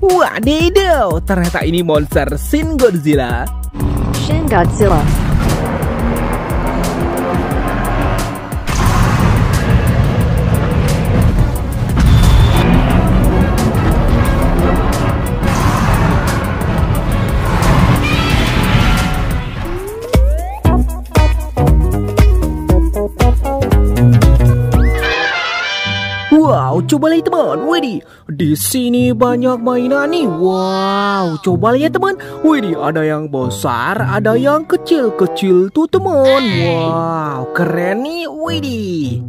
Wadidaw, ternyata ini monster Shin Godzilla. Shin Godzilla. Wow, coba lihat teman. Widih, di sini banyak mainan nih. Wow, coba lihat teman. Widih, ada yang besar, ada yang kecil-kecil tuh teman. Wow, keren nih. Widih.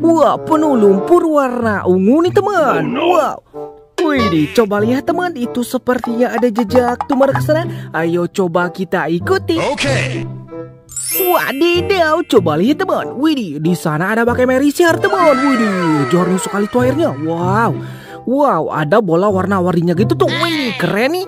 Wah, penuh lumpur warna ungu nih teman. Wow. Widih, coba lihat teman, itu sepertinya ada jejak tumor ke sana. Ayo coba kita ikuti. Okay. Wadidaw, coba lihat teman. Widih, di sana ada pakai merisir teman. Widih, jernih sekali tuh airnya. Wow, wow, ada bola warna-warninya gitu tuh. Wih, keren nih.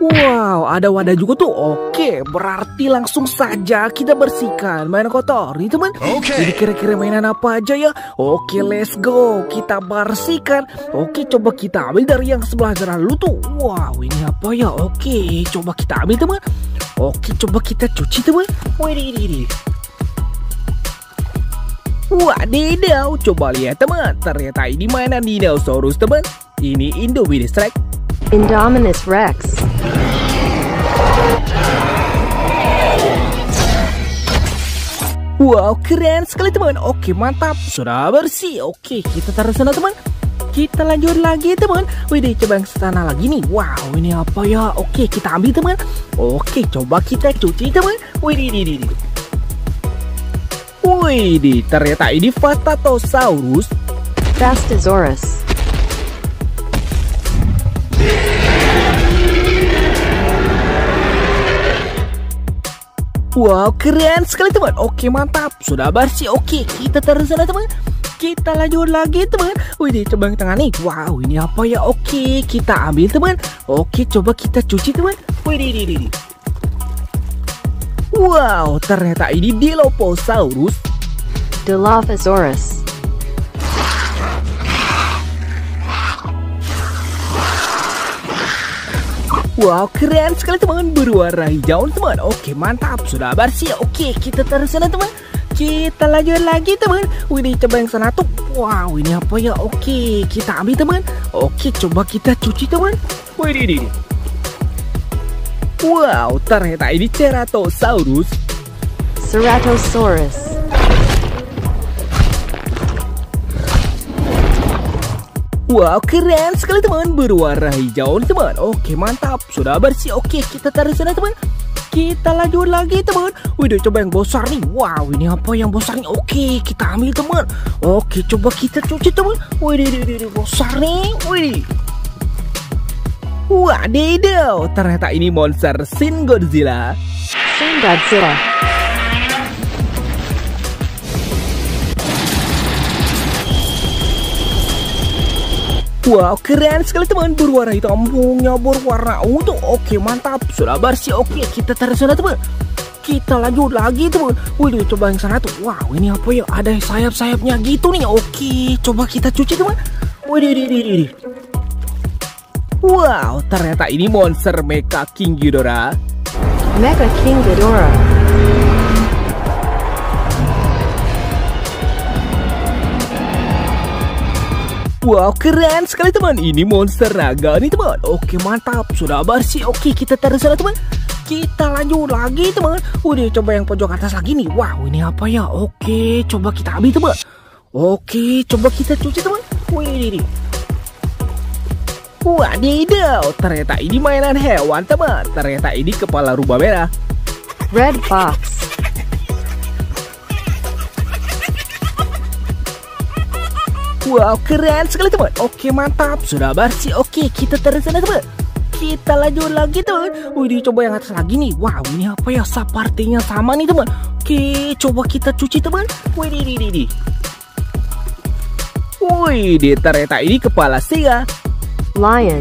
Wow, ada wadah juga tuh. Oke, berarti langsung saja kita bersihkan mainan kotor nih teman. Oke. Jadi kira-kira mainan apa aja ya? Oke, let's go. Kita bersihkan. Oke, coba kita ambil dari yang sebelah sana dulu tuh. Wow, ini apa ya? Oke, coba kita ambil teman. Oke, coba kita cuci teman. Widih, widih, widih. Wadidaw, coba lihat teman. Ternyata ini mainan dinosaurus teman. Ini Indominus Rex. Indominus Rex. Wow, keren sekali teman. Oke, mantap. Sudah bersih. Oke, kita taruh sana teman. Kita lanjut lagi teman. Widih, coba yang sana lagi nih. Wow, ini apa ya? Oke, kita ambil teman. Oke, coba kita cuci teman. Widih, widih, widih. Widih, ternyata ini Fatatosaurus. Bastasaurus. Wow, keren sekali teman. Oke, mantap. Sudah bersih. Oke, kita taruh sana teman. Kita lanjut lagi teman. Wih, coba yang tengah nih. Wow, ini apa ya? Oke, kita ambil teman. Oke, coba kita cuci teman. Wih, di, di, di, di. Wow, ternyata ini Dilophosaurus. Dilophosaurus. Wow, keren sekali teman. Berwarna hijau teman. Oke, mantap. Sudah bersih. Oke, kita taruh sana teman. Kita lanjut lagi teman. Wih, coba yang sana tuh. Wow, ini apa ya? Oke, kita ambil teman. Oke, coba kita cuci teman. Wih, di. Wow, ternyata ini Ceratosaurus. Ceratosaurus. Wow, keren sekali teman. Berwarna hijau teman. Oke, mantap. Sudah bersih. Oke, kita taruh sana teman. Kita lanjut lagi teman. Wih, coba yang besar nih. Wow, ini apa yang besar nih? Oke, kita ambil teman. Oke, coba kita cuci teman. Wih, besar nih. Wih. Wadidaw, ternyata ini monster Shin Godzilla. Shin Godzilla. Wow, keren sekali teman berwarna hitam punya berwarna ungu. Oke, mantap. Sudah bersih. Oke, kita taruh sana teman. Kita lanjut lagi teman. Wih, coba yang sana tuh. Wow, ini apa ya? Ada sayap-sayapnya gitu nih. Oke, coba kita cuci teman. Wih, di, di, di. Wow, ternyata ini monster Mecha King Ghidorah. Mecha King Ghidorah. Wow, keren sekali teman. Ini monster naga nih teman. Oke, mantap. Sudah bersih. Oke, kita taruh sana teman. Kita lanjut lagi teman. Udah coba yang pojok atas lagi nih. Wow, ini apa ya? Oke, coba kita ambil teman. Oke, coba kita cuci teman. Wih, ini. Wadidaw, ternyata ini mainan hewan teman. Ternyata ini kepala rubah merah. Red Fox. Wow, keren sekali teman. Oke, mantap. Sudah bersih. Oke, kita taruh sana teman. Kita lanjut lagi teman. Wih, coba yang atas lagi nih. Wow, ini apa ya? Sepertinya sama nih teman. Oke, coba kita cuci teman. Wih, di, di, di, di. Wih, di ternyata ini kepala singa. Lion.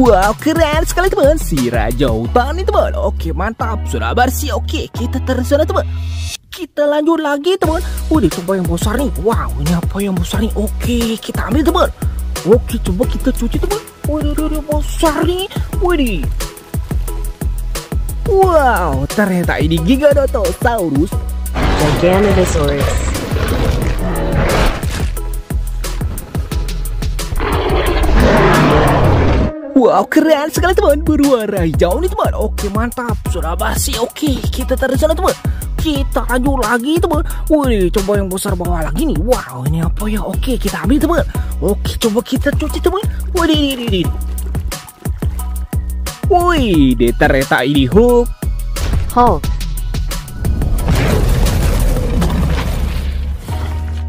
Wow, keren sekali teman. Si Raja Hutan nih teman. Oke, mantap. Sudah bersih. Oke, kita tersana teman. Kita lanjut lagi teman. Udah coba yang besar nih. Wow, ini apa yang besar nih? Oke, kita ambil teman. Oke, coba kita cuci teman. Waduh, waduh, besar nih. Waduh. Wow, ternyata ini Giganotosaurus. Giganotosaurus. Wow, keren sekali teman. Berwarna hijau nih teman. Oke, mantap. Sudah basi. Oke, kita taruh sana teman. Kita lanjut lagi teman. Wih, coba yang besar bawah lagi nih. Wow, ini apa ya? Oke, kita ambil teman. Oke, coba kita cuci teman. Wih, ini, ini, ini. Wih, ternyata ini Hulk. Hulk.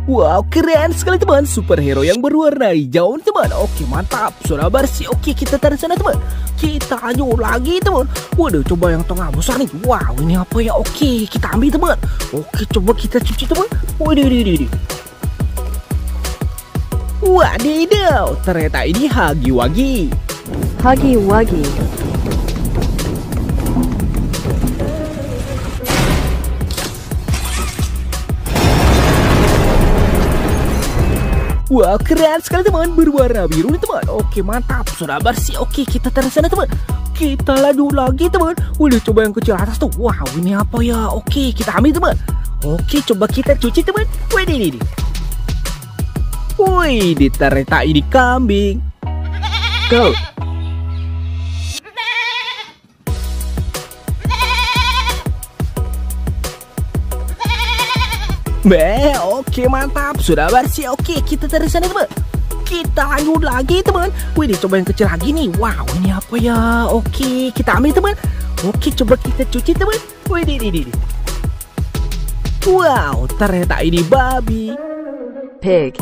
Wow, keren sekali teman. Superhero yang berwarna hijau teman. Oke, mantap. Sudah bersih. Oke, kita taruh sana teman. Kita lanjut lagi teman. Waduh, coba yang tengah besar nih. Wow, ini apa ya? Oke, kita ambil teman. Oke, coba kita cuci teman. Waduh, waduh, waduh. Wadidaw, ternyata ini Hagi Wagi. Huggy Wuggy. Wah keren sekali teman. Berwarna biru nih teman. Oke mantap. Sudah bersih Oke kita taruh sana teman. Kita lanjut lagi teman. Udah coba yang kecil atas tuh. Wow ini apa ya? Oke kita ambil teman. Oke coba kita cuci teman. Wih ini ini Wih ini kambing. Goat. Be, oke mantap, sudah bersih. Oke, kita taruh sana teman. Kita lanjut lagi teman. Wih, coba yang kecil lagi nih. Wow, ini apa ya? Oke, kita ambil teman. Oke, coba kita cuci teman. Wih, ini, ini, ini. Wow, ternyata ini babi. Pig.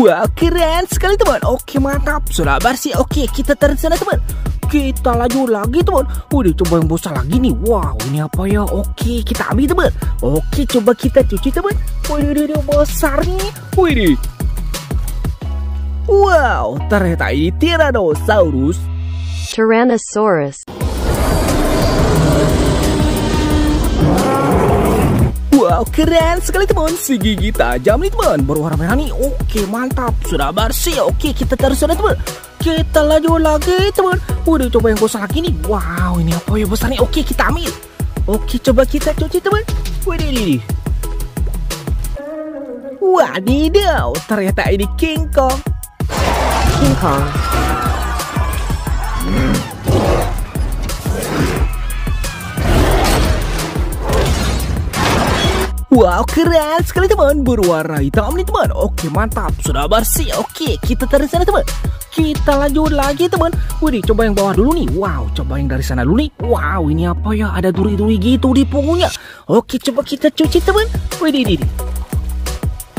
Wah, keren sekali teman. Oke, mantap. Sudah bersih. Oke, kita taruh sana teman. Kita lanjut lagi teman. Udah coba yang besar lagi nih. Wow, ini apa ya? Oke, kita ambil teman. Oke, coba kita cuci teman. Wih, ini besar nih. Wih, Wow, ternyata ini Tyrannosaurus. Tyrannosaurus. Wow, keren sekali teman. Si gigi tajam nih teman. Berwarna merah nih. Oke, mantap. Sudah bersih. Oke, kita taruh sana teman. Kita lanjut lagi teman. Udah coba yang besar lagi nih. Wow, ini apa ya besar nih? Oke, kita ambil. Oke, coba kita cuci teman. Wih. Wadidaw, ternyata ini King Kong. King Kong. Wow, keren sekali teman. Berwarna hitam nih teman. Oke, mantap. Sudah bersih. Oke, kita taruh sana teman. Kita lanjut lagi teman. Wih, coba yang bawah dulu nih. Wow, coba yang dari sana dulu nih. Wow, ini apa ya? Ada duri-duri gitu di punggungnya. Oke, coba kita cuci teman. Wih, ini, ini.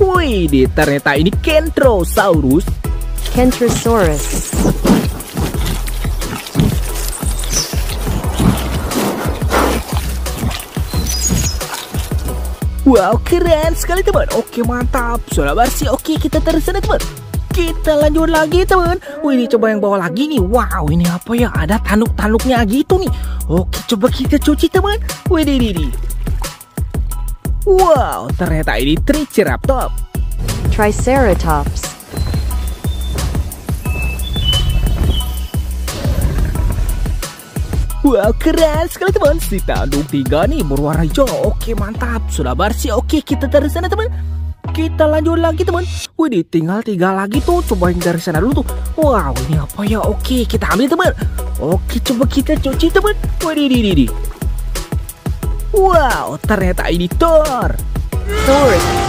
Wih, ternyata ini Kentrosaurus. Kentrosaurus. Wow, keren sekali teman. Oke, mantap. Sudah bersih. Oke, kita taruh sana teman. Kita lanjut lagi teman. Wih, ini coba yang bawah lagi nih. Wow, ini apa ya? Ada tanduk-tanduknya gitu nih. Oke, coba kita cuci teman. Wih, ini, ini. Wow, ternyata ini Triceratops. Triceratops. Wow, keren sekali teman. Si tanduk tiga nih berwarna hijau. Oke, mantap. Sudah bersih. Oke, kita taruh sana teman. Kita lanjut lagi teman. Wih, tinggal tiga lagi tuh. Coba yang dari sana dulu tuh. Wow, ini apa ya? Oke, kita ambil teman. Oke, coba kita cuci teman. Wih, ini, ini, Wow, ternyata ini Thor. Thor.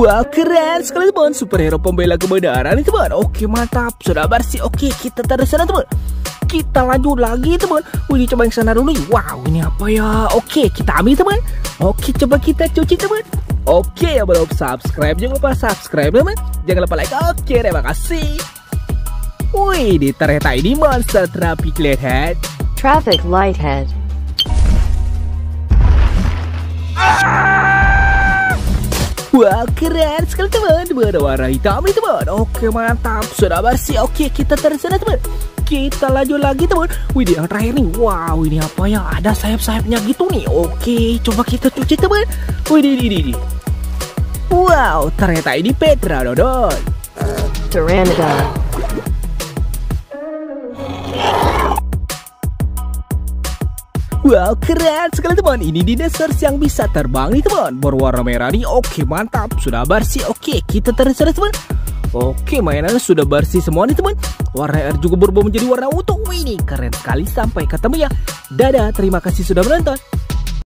Wah keren sekali teman Superhero pembela kebenaran nih teman Oke mantap. Sudah bersih Oke kita taruh sana teman. Kita lanjut lagi teman. Wih coba yang sana dulu. Wow ini apa ya? Oke kita ambil teman. Oke coba kita cuci teman. Oke ya belum subscribe. Jangan lupa subscribe teman. Jangan lupa like. Oke terima kasih. Wih, di ternyata ini monster traffic light head. Traffic light head. Wah keren sekali teman. Berwarna hitam nih teman. Oke mantap. Sudah bersih Oke kita terserah teman. Kita lanjut lagi teman. Wih yang terakhir nih. Wow ini apa ya? Ada sayap-sayapnya gitu nih. Oke coba kita cuci teman. Wih ini ini Wow ternyata ini Petra Dodon Pteranodon. Wow keren sekali teman. Ini dinosaurus yang bisa terbang nih teman. Berwarna merah nih Oke mantap. Sudah bersih Oke kita terserah teman. Oke mainannya sudah bersih semua nih teman. Warna air juga berubah menjadi warna utuh. Ini keren sekali Sampai ketemu ya. Dadah terima kasih sudah menonton